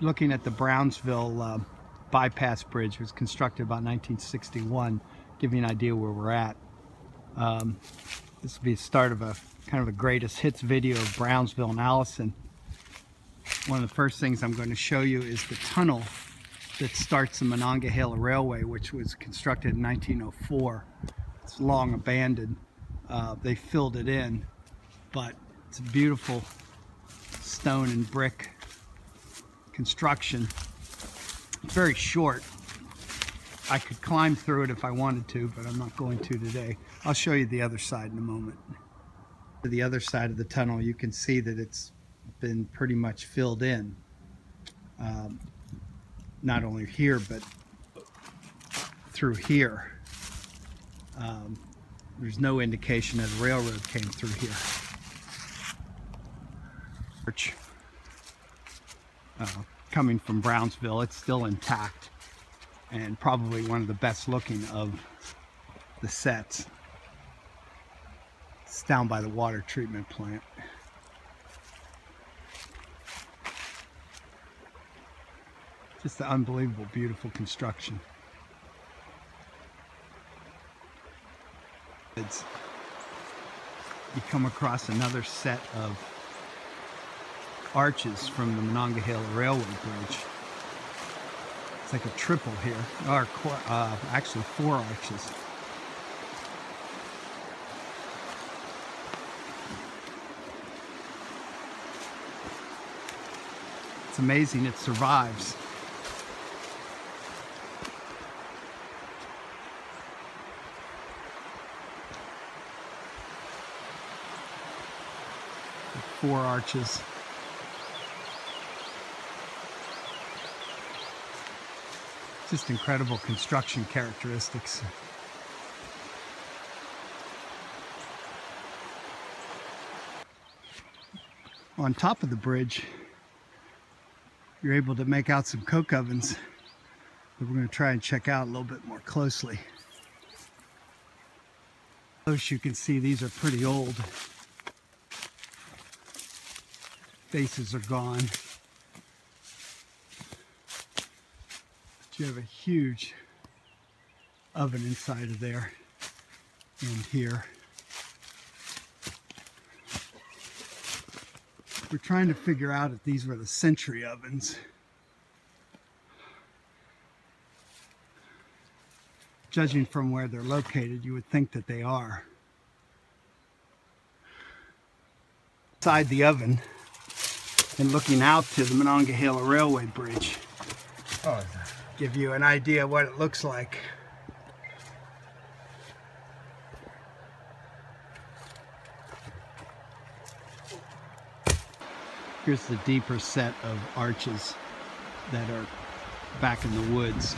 looking at the Brownsville uh, bypass bridge. Was constructed about 1961, give you an idea where we're at. Um, this will be the start of a kind of a greatest hits video of Brownsville and Allison. One of the first things I'm going to show you is the tunnel that starts the Monongahela Railway, which was constructed in 1904. It's long abandoned. Uh, they filled it in, but it's a beautiful stone and brick construction. It's very short. I could climb through it if I wanted to, but I'm not going to today. I'll show you the other side in a moment. To the other side of the tunnel, you can see that it's been pretty much filled in. Um, not only here, but through here. Um, there's no indication that a railroad came through here. Uh, coming from Brownsville, it's still intact and probably one of the best looking of the sets. It's down by the water treatment plant. Just an unbelievable, beautiful construction. It's, you come across another set of arches from the Monongahela Railway Bridge. It's like a triple here, or uh, actually four arches. It's amazing it survives. four arches. Just incredible construction characteristics. On top of the bridge, you're able to make out some coke ovens that we're going to try and check out a little bit more closely. As you can see, these are pretty old faces are gone. You have a huge oven inside of there and here. We're trying to figure out if these were the century ovens. Judging from where they're located, you would think that they are. Inside the oven, and looking out to the Monongahela Railway Bridge. Oh, Give you an idea what it looks like. Here's the deeper set of arches that are back in the woods.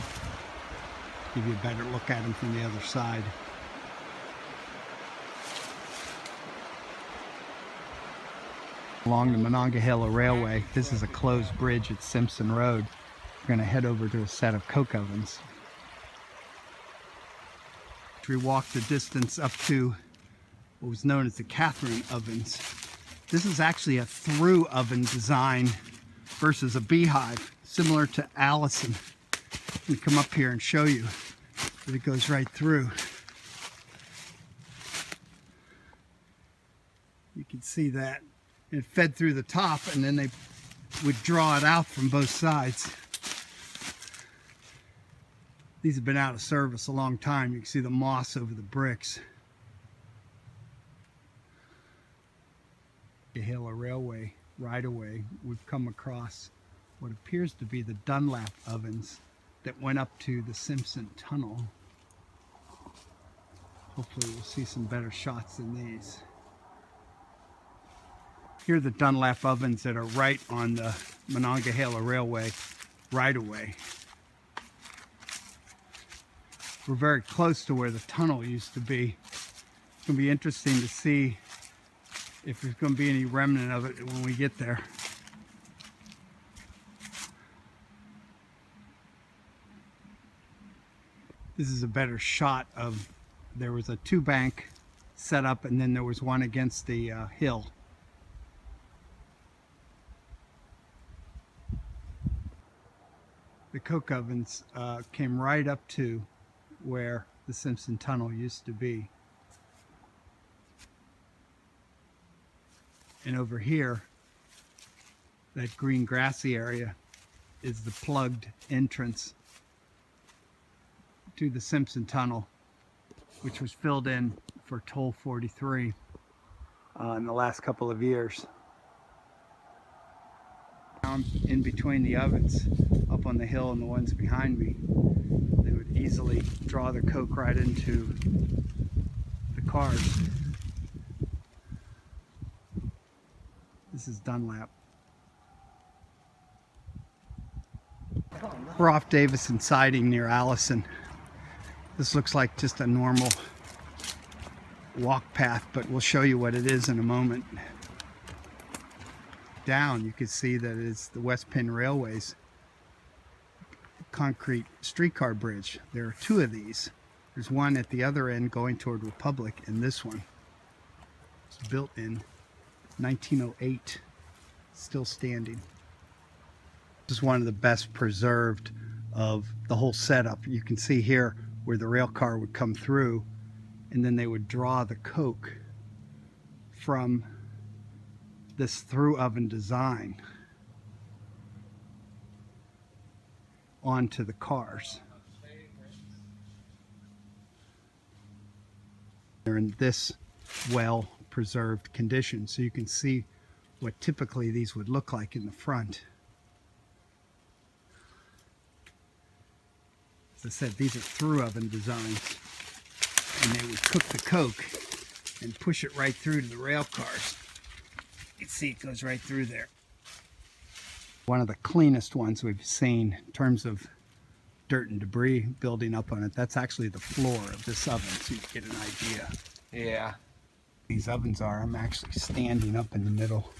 Give you a better look at them from the other side. along the Monongahela Railway. This is a closed bridge at Simpson Road. We're going to head over to a set of coke ovens. We walked the distance up to what was known as the Catherine ovens. This is actually a through oven design versus a beehive, similar to Allison. We come up here and show you that it goes right through. You can see that it fed through the top and then they would draw it out from both sides. These have been out of service a long time. You can see the moss over the bricks. The Gahela Railway right away, we've come across what appears to be the Dunlap ovens that went up to the Simpson Tunnel. Hopefully we'll see some better shots than these. Here are the Dunlap ovens that are right on the Monongahela Railway right away. We're very close to where the tunnel used to be. It's to be interesting to see if there's going to be any remnant of it when we get there. This is a better shot of, there was a two bank set up and then there was one against the uh, hill. the coke ovens uh, came right up to where the Simpson Tunnel used to be. And over here, that green grassy area is the plugged entrance to the Simpson Tunnel, which was filled in for Toll 43 uh, in the last couple of years. Down in between the ovens, up on the hill and the ones behind me, they would easily draw the coke right into the cars. This is Dunlap. We're off Davison siding near Allison. This looks like just a normal walk path, but we'll show you what it is in a moment. Down, you can see that it's the West Penn Railways concrete streetcar bridge. There are two of these. There's one at the other end going toward Republic, and this one. It's built in 1908, still standing. This is one of the best preserved of the whole setup. You can see here where the rail car would come through and then they would draw the coke from this through oven design onto the cars. They're in this well preserved condition so you can see what typically these would look like in the front. As I said, these are through oven designs and they would cook the coke and push it right through to the rail cars. You can see it goes right through there. One of the cleanest ones we've seen in terms of dirt and debris building up on it. That's actually the floor of this oven, so you get an idea. Yeah. These ovens are, I'm actually standing up in the middle.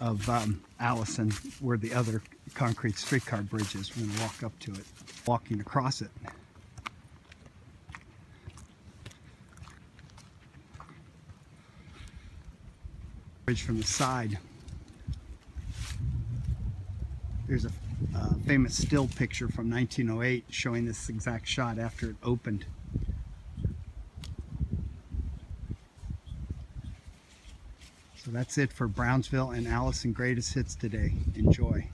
Of um, Allison, where the other concrete streetcar bridge is. We're going to walk up to it, walking across it. Bridge from the side. There's a uh, famous still picture from 1908 showing this exact shot after it opened. So that's it for Brownsville and Allison Greatest Hits today. Enjoy.